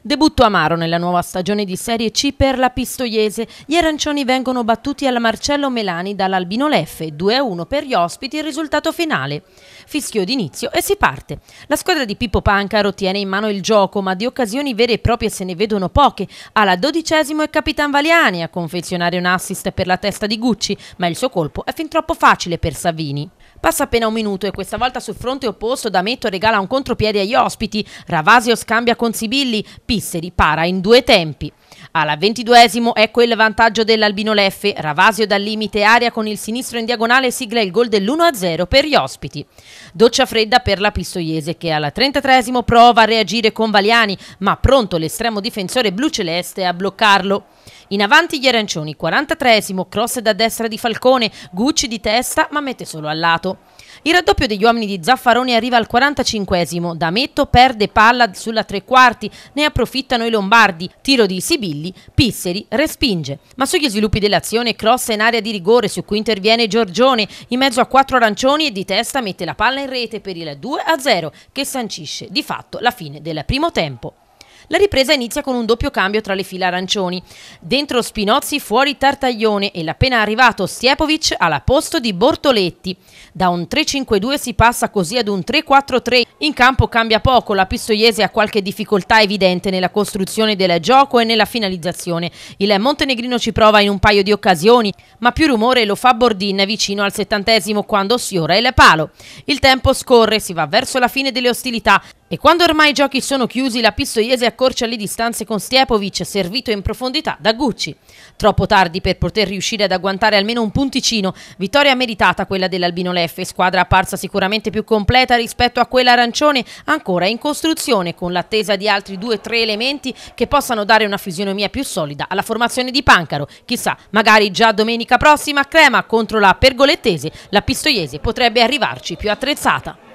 Debutto amaro nella nuova stagione di Serie C per la Pistoiese. Gli arancioni vengono battuti al Marcello Melani dall'Albino Leffe, 2-1 per gli ospiti il risultato finale. Fischio d'inizio e si parte. La squadra di Pippo Pancaro tiene in mano il gioco, ma di occasioni vere e proprie se ne vedono poche. Alla dodicesimo è Capitan Valiani a confezionare un assist per la testa di Gucci, ma il suo colpo è fin troppo facile per Savini. Passa appena un minuto e questa volta sul fronte opposto D'Ametto regala un contropiede agli ospiti, Ravasio scambia con Sibilli, Pisseri para in due tempi. Alla ventiduesimo ecco il vantaggio dell'Albino Leffe, Ravasio dal limite aria con il sinistro in diagonale sigla il gol dell'1-0 per gli ospiti. Doccia fredda per la Pistoiese che alla trentatreesimo prova a reagire con Valiani, ma pronto l'estremo difensore blu-celeste a bloccarlo. In avanti gli arancioni, 43esimo, cross da destra di Falcone, Gucci di testa ma mette solo al lato. Il raddoppio degli uomini di Zaffaroni arriva al 45esimo, D'Ametto perde palla sulla tre quarti, ne approfittano i Lombardi, tiro di Sibilli, Pisseri respinge. Ma sugli sviluppi dell'azione cross in area di rigore su cui interviene Giorgione, in mezzo a quattro arancioni e di testa mette la palla in rete per il 2-0 che sancisce di fatto la fine del primo tempo. La ripresa inizia con un doppio cambio tra le file arancioni. Dentro Spinozzi, fuori Tartaglione e l'appena arrivato Stiepovic alla posto di Bortoletti. Da un 3-5-2 si passa così ad un 3-4-3. In campo cambia poco, la Pistoiese ha qualche difficoltà evidente nella costruzione del gioco e nella finalizzazione. Il montenegrino ci prova in un paio di occasioni, ma più rumore lo fa Bordin vicino al settantesimo quando sfiora il palo. Il tempo scorre, si va verso la fine delle ostilità. E quando ormai i giochi sono chiusi, la Pistoiese accorcia le distanze con Stiepovic, servito in profondità da Gucci. Troppo tardi per poter riuscire ad agguantare almeno un punticino, vittoria meritata quella dell'Albino Leffe, squadra apparsa sicuramente più completa rispetto a quella arancione, ancora in costruzione, con l'attesa di altri due o tre elementi che possano dare una fisionomia più solida alla formazione di Pancaro. Chissà, magari già domenica prossima Crema contro la Pergolettese, la Pistoiese potrebbe arrivarci più attrezzata.